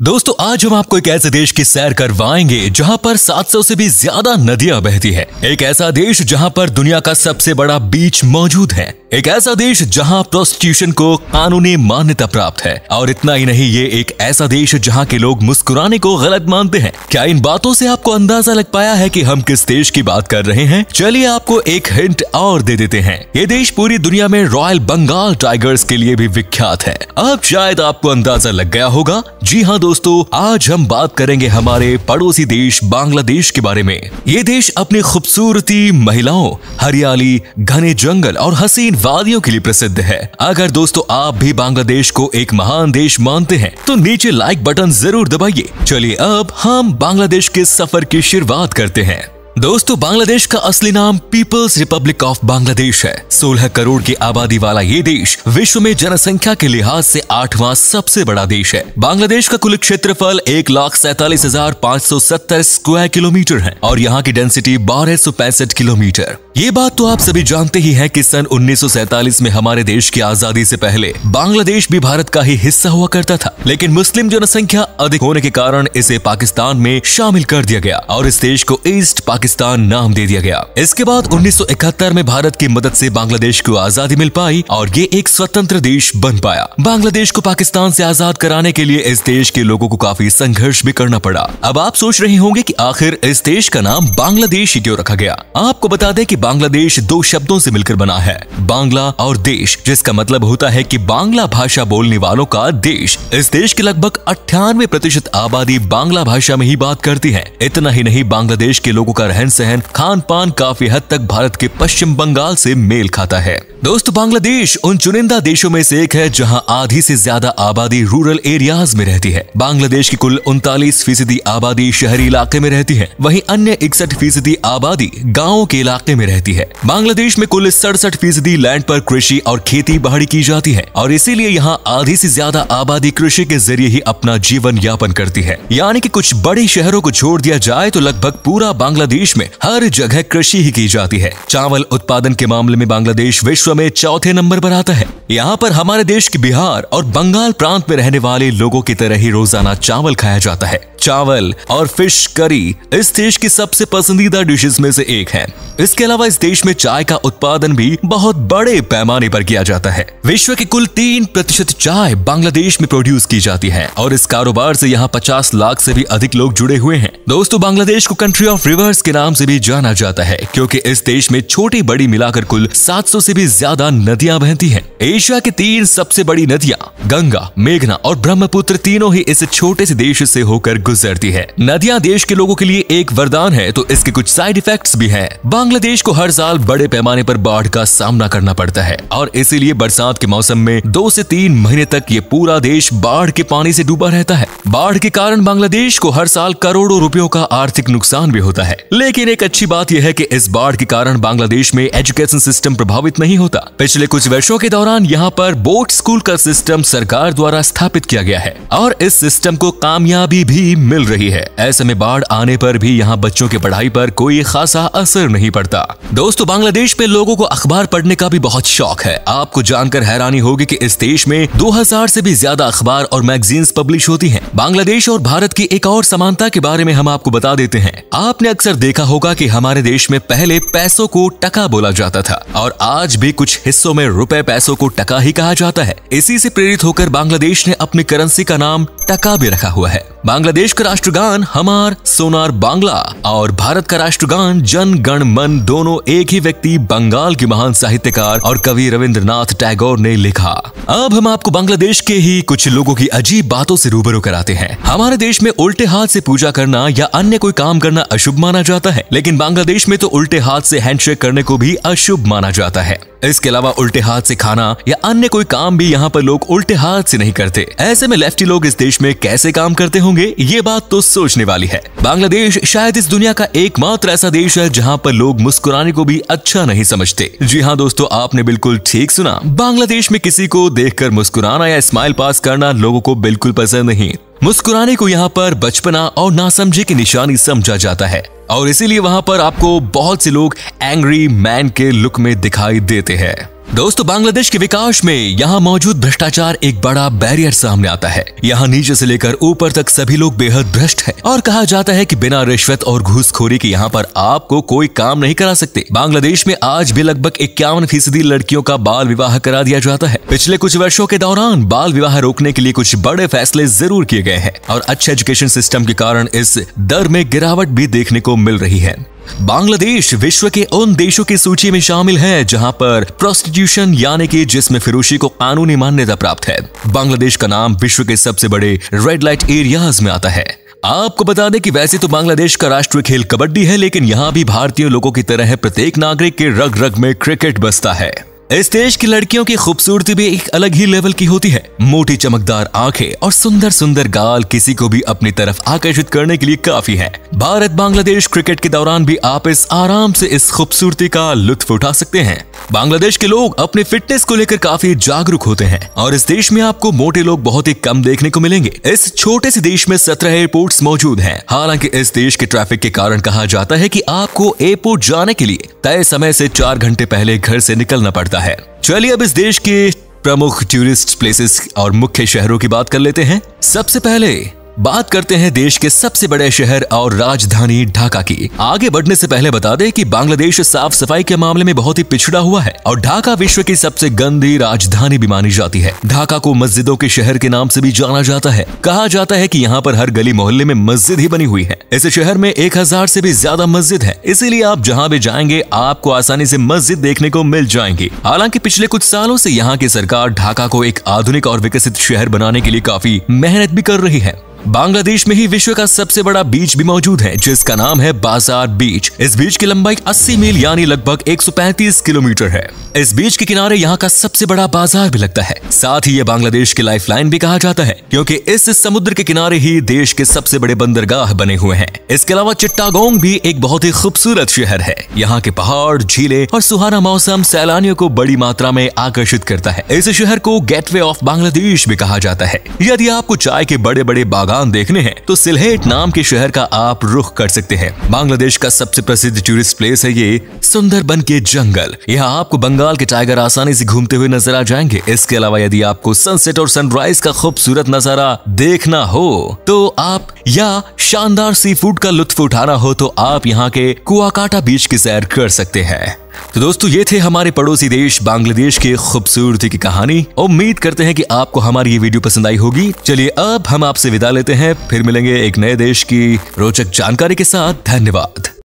दोस्तों, आज हम आपको एक ऐसे देश की सैर करवाएँगे जहाँ पर 700 से भी ज़्यादा नदियाँ बहती है। एक ऐसा देश जहाँ पर दुनिया का सबसे बड़ा बीच मौजूद है। एक ऐसा देश जहाँ प्रोस्टिट्यूशन को कानूनी मान्यता प्राप्त है। और इतना ही नहीं, ये एक ऐसा देश जहाँ के लोग मुस्कुराने को गलत मानते हैं। क्या इन बातों से आपको अंदाज़ा लग पाया है कि हम किस देश की बात कर रहे हैं? चलिए आपको एक हिंट और दे देते हैं। ये देश पूरी दुनिया में रॉयल बंगाल टाइगर्स के लिए भी विख्यात है। अब शायद आपको अंदाज़ा लग गया होगा, जी हाँ दोस्तों, आज हम बात करेंगे हमारे पड़ोसी देश बांग्लादेश के बारे में। ये देश अपनी खूबसूरती, महिलाओं, हरियाली, घने जंगल और हसीन वादियों के लिए प्रसिद्ध है। अगर दोस्तों, आप भी बांग्लादेश को एक महान देश मानते हैं तो नीचे लाइक बटन ज़रूर दबाइए। चलिए, अब हम बांग्लादेश के सफ़र की शुरुआत करते हैं। दोस्तों, बांग्लादेश का असली नाम पीपल्स रिपब्लिक ऑफ़ बांग्लादेश है। 16 करोड़ की आबादी वाला ये देश विश्व में जनसंख्या के लिहाज से आठवां सबसे बड़ा देश है। बांग्लादेश का कुल क्षेत्रफल एक लाख सैतालीस हज़ार पाँच सौ सत्तर स्क्वायर किलोमीटर है और यहाँ की डेंसिटी बारह सौ पैंसठ किलोमीटर। ये बात तो आप सभी जानते ही हैं कि सन 1947 में हमारे देश की आज़ादी से पहले बांग्लादेश भी भारत का ही हिस्सा हुआ करता था। लेकिन मुस्लिम जनसंख्या अधिक होने के कारण इसे पाकिस्तान में शामिल कर दिया गया और इस देश को ईस्ट पाकिस्तान नाम दे दिया गया। इसके बाद 1971 में भारत की मदद से बांग्लादेश को आज़ादी मिल पाई और ये एक स्वतंत्र देश बन पाया। बांग्लादेश को पाकिस्तान से आज़ाद कराने के लिए इस देश के लोगों को काफ़ी संघर्ष भी करना पड़ा। अब आप सोच रहे होंगे कि आखिर इस देश का नाम बांग्लादेश ही क्यों रखा गया? आपको बता दें कि बांग्लादेश दो शब्दों से मिलकर बना है, बांग्ला और देश, जिसका मतलब होता है कि बांग्ला भाषा बोलने वालों का देश। इस देश की लगभग अट्ठानवे प्रतिशत आबादी बांग्ला भाषा में ही बात करती है। इतना ही नहीं, बांग्लादेश के लोगों का रहन सहन खान पान काफ़ी हद तक भारत के पश्चिम बंगाल से मेल खाता है। दोस्तों, बांग्लादेश उन चुनिंदा देशों में से एक है जहाँ आधी से ज़्यादा आबादी रूरल एरियाज़ में रहती है। बांग्लादेश की कुल उनतालीस फ़ीसदी आबादी शहरी इलाके में रहती है, वहीं अन्य इकसठ फ़ीसदी आबादी गाँव के इलाके में रहती है। बांग्लादेश में कुल सड़सठ फ़ीसदी लैंड पर कृषि और खेती बाड़ी की जाती है, और इसीलिए यहाँ आधी से ज़्यादा आबादी कृषि के ज़रिए ही अपना जीवन यापन करती है। यानी कि कुछ बड़े शहरों को छोड़ दिया जाए तो लगभग पूरा बांग्लादेश में हर जगह कृषि ही की जाती है। चावल उत्पादन के मामले में बांग्लादेश विश्व में चौथे नंबर पर आता है। यहाँ पर हमारे देश के बिहार और बंगाल प्रांत में रहने वाले लोगों की तरह ही रोज़ाना चावल खाया जाता है। चावल और फ़िश करी इस देश की सबसे पसंदीदा डिशेस में से एक है। इसके अलावा इस देश में चाय का उत्पादन भी बहुत बड़े पैमाने पर किया जाता है। विश्व के कुल तीन प्रतिशत चाय बांग्लादेश में प्रोड्यूस की जाती है और इस कारोबार से यहाँ पचास लाख से भी अधिक लोग जुड़े हुए हैं। दोस्तों, बांग्लादेश को कंट्री ऑफ़ रिवर्स के नाम से भी जाना जाता है, क्योंकि इस देश में छोटी बड़ी मिलाकर कुल 700 से भी ज़्यादा नदियाँ बहती हैं। एशिया की तीन सबसे बड़ी नदियाँ, गंगा, मेघना और ब्रह्मपुत्र तीनों ही इस छोटे से देश से होकर गुजरती है। नदियाँ देश के लोगों के लिए एक वरदान है तो इसके कुछ साइड इफेक्ट्स भी हैं। बांग्लादेश को हर साल बड़े पैमाने पर बाढ़ का सामना करना पड़ता है, और इसीलिए बरसात के मौसम में दो से तीन महीने तक ये पूरा देश बाढ़ के पानी से डूबा रहता है। बाढ़ के कारण बांग्लादेश को हर साल करोड़ों रुपयों का आर्थिक नुकसान भी होता है। लेकिन एक अच्छी बात यह है कि इस बाढ़ के कारण बांग्लादेश में एजुकेशन सिस्टम प्रभावित नहीं होता। पिछले कुछ वर्षों के दौरान यहाँ पर बोर्ड स्कूल का सिस्टम सरकार द्वारा स्थापित किया गया है, और इस सिस्टम को कामयाबी भी मिल रही है। ऐसे में बाढ़ आने पर भी यहाँ बच्चों की पढ़ाई पर कोई खासा असर नहीं पड़ता। दोस्तों, बांग्लादेश में लोगों को अखबार पढ़ने का भी बहुत शौक है। आपको जानकर हैरानी होगी कि इस देश में 2000 से भी ज़्यादा अखबार और मैगजीन्स पब्लिश होती हैं। बांग्लादेश और भारत की एक और समानता के बारे में हम आपको बता देते हैं। आपने अक्सर देखा होगा कि हमारे देश में पहले पैसों को टका बोला जाता था और आज भी कुछ हिस्सों में रुपए पैसों को टका ही कहा जाता है। इसी से प्रेरित होकर बांग्लादेश ने अपनी करेंसी का नाम टका भी रखा हुआ है। बांग्लादेश का राष्ट्रगान, हमार सोनार बांग्ला और भारत का राष्ट्रगान, जन, गण, मन, दोनों एक ही व्यक्ति, बंगाल के महान साहित्यकार और कवि रविंद्रनाथ टैगोर ने लिखा। अब हम आपको बांग्लादेश के ही कुछ लोगों की अजीब बातों से रूबरू कराते हैं। हमारे देश में उल्टे हाथ से पूजा करना या अन्य कोई काम करना अशुभ माना जाता है, लेकिन बांग्लादेश में तो उल्टे हाथ से हैंडशेक करने को भी अशुभ माना जाता है। इसके अलावा उल्टे हाथ से खाना या अन्य कोई काम भी यहाँ पर लोग उल्टे हाथ से नहीं करते। ऐसे में लेफ्टी लोग इस देश में कैसे काम करते होंगे, ये बात तो सोचने वाली है। बांग्लादेश शायद इस दुनिया का एकमात्र ऐसा देश है जहाँ पर लोग मुस्कुराने को भी अच्छा नहीं समझते। जी हाँ दोस्तों, आपने बिल्कुल ठीक सुना। बांग्लादेश में किसी को देखकर मुस्कुराना या स्माइल पास करना लोगों को बिल्कुल पसंद नहीं। मुस्कुराने को यहाँ पर बचपना और नासमझे की निशानी समझा जाता है। और इसीलिए वहाँ पर आपको बहुत से लोग एंग्री मैन के लुक में दिखाई देते हैं। दोस्तों, बांग्लादेश के विकास में यहाँ मौजूद भ्रष्टाचार एक बड़ा बैरियर सामने आता है। यहाँ नीचे से लेकर ऊपर तक सभी लोग बेहद भ्रष्ट हैं और कहा जाता है कि बिना रिश्वत और घूसखोरी के यहाँ पर आपको कोई काम नहीं करा सकते। बांग्लादेश में आज भी लगभग इक्यावन फ़ीसदी लड़कियों का बाल विवाह करा दिया जाता है। पिछले कुछ वर्षों के दौरान बाल विवाह रोकने के लिए कुछ बड़े फैसले ज़रूर किए गए हैं और अच्छे एजुकेशन सिस्टम के कारण इस दर में गिरावट भी देखने को मिल रही है। बांग्लादेश विश्व के उन देशों की सूची में शामिल है जहाँ पर प्रोस्टिट्यूशन यानी कि जिसमें फिरोशी को कानूनी मान्यता प्राप्त है। बांग्लादेश का नाम विश्व के सबसे बड़े रेड लाइट एरियाज़ में आता है। आपको बता दें कि वैसे तो बांग्लादेश का राष्ट्रीय खेल कबड्डी है, लेकिन यहाँ भी भारतीय लोगों की तरह प्रत्येक नागरिक के रग रग में क्रिकेट बसता है। इस देश की लड़कियों की खूबसूरती भी एक अलग ही लेवल की होती है। मोटी चमकदार आँखें और सुंदर सुंदर गाल किसी को भी अपनी तरफ़ आकर्षित करने के लिए काफ़ी है। भारत बांग्लादेश क्रिकेट के दौरान भी आप इस आराम से इस खूबसूरती का लुत्फ उठा सकते हैं। बांग्लादेश के लोग अपने फिटनेस को लेकर काफ़ी जागरूक होते हैं और इस देश में आपको मोटे लोग बहुत ही कम देखने को मिलेंगे। इस छोटे से देश में सत्रह एयरपोर्ट मौजूद है। हालाँकि इस देश के ट्रैफ़िक के कारण कहा जाता है की आपको एयरपोर्ट जाने के लिए तय समय ऐसी चार घंटे पहले घर ऐसी निकलना पड़ता है। चलिए अब इस देश के प्रमुख टूरिस्ट प्लेसेस और मुख्य शहरों की बात कर लेते हैं। सबसे पहले बात करते हैं देश के सबसे बड़े शहर और राजधानी ढाका की। आगे बढ़ने से पहले बता दें कि बांग्लादेश साफ़ सफ़ाई के मामले में बहुत ही पिछड़ा हुआ है और ढाका विश्व की सबसे गंदी राजधानी भी मानी जाती है। ढाका को मस्जिदों के शहर के नाम से भी जाना जाता है। कहा जाता है कि यहाँ पर हर गली मोहल्ले में मस्जिद ही बनी हुई है। इस शहर में एक हज़ार से भी ज़्यादा मस्जिद है। इसीलिए आप जहाँ भी जाएँगे, आपको आसानी से मस्जिद देखने को मिल जाएँगी। हालाँकि पिछले कुछ सालों से यहाँ की सरकार ढाका को एक आधुनिक और विकसित शहर बनाने के लिए काफ़ी मेहनत भी कर रही है। बांग्लादेश में ही विश्व का सबसे बड़ा बीच भी मौजूद है, जिसका नाम है बाज़ार बीच। इस बीच की लंबाई 80 मील, यानी लगभग 135 किलोमीटर है। इस बीच के किनारे यहाँ का सबसे बड़ा बाज़ार भी लगता है। साथ ही ये बांग्लादेश की लाइफ लाइन भी कहा जाता है, क्योंकि इस समुद्र के किनारे ही देश के सबसे बड़े बंदरगाह बने हुए हैं। इसके अलावा चिट्टागोंग भी एक बहुत ही खूबसूरत शहर है। यहाँ के पहाड़, झीले और सुहाना मौसम सैलानियों को बड़ी मात्रा में आकर्षित करता है। इस शहर को गेटवे ऑफ़ बांग्लादेश भी कहा जाता है। यदि आपको चाय के बड़े बड़े बागान देखने हैं तो सिलहेट नाम के शहर का आप रुख कर सकते हैं। बांग्लादेश का सबसे प्रसिद्ध टूरिस्ट प्लेस है ये सुंदरबन के जंगल। यहाँ आपको बंगाल के टाइगर आसानी से घूमते हुए नज़र आ जाएँगे। इसके अलावा यदि आपको सनसेट और सनराइज का खूबसूरत नज़ारा देखना हो तो आप या शानदार सी फ़ूड का लुत्फ उठाना हो तो आप यहाँ के कुआकाटा बीच की सैर कर सकते हैं। तो दोस्तों, ये थे हमारे पड़ोसी देश बांग्लादेश के खूबसूरती की कहानी। उम्मीद करते हैं कि आपको हमारी ये वीडियो पसंद आई होगी। चलिए, अब हम आपसे विदा लेते हैं। फिर मिलेंगे एक नए देश की रोचक जानकारी के साथ। धन्यवाद।